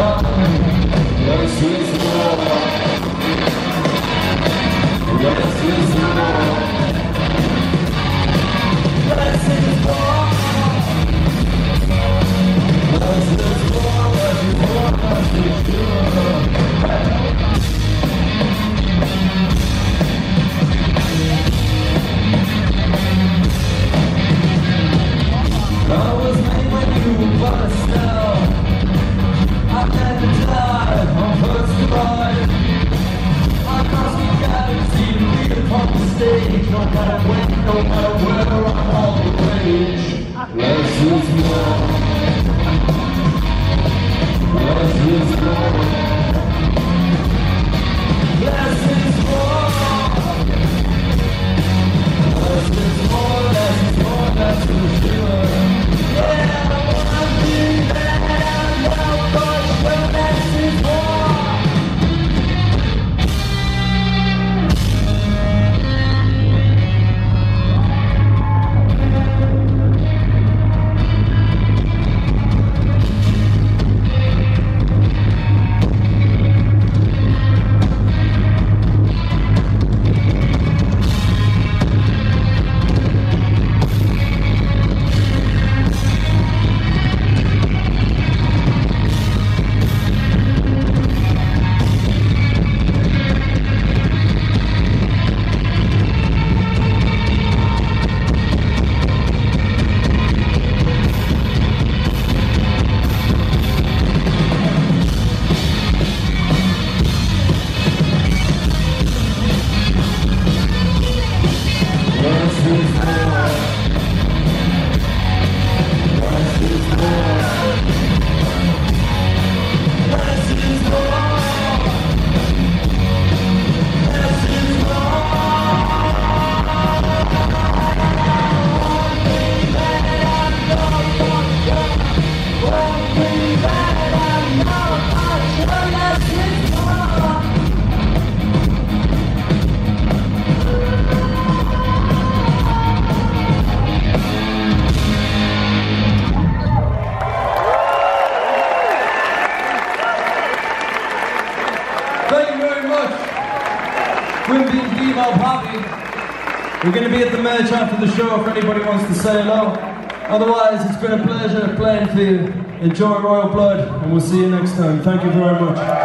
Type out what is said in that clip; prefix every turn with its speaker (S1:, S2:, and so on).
S1: Thank you. stage No matter when, no matter where I'm always Less is more Less is more We're going to be at the merch after the show if anybody wants to say hello. Otherwise, it's been a pleasure playing for you. Enjoy Royal Blood, and we'll see you next time. Thank you very much.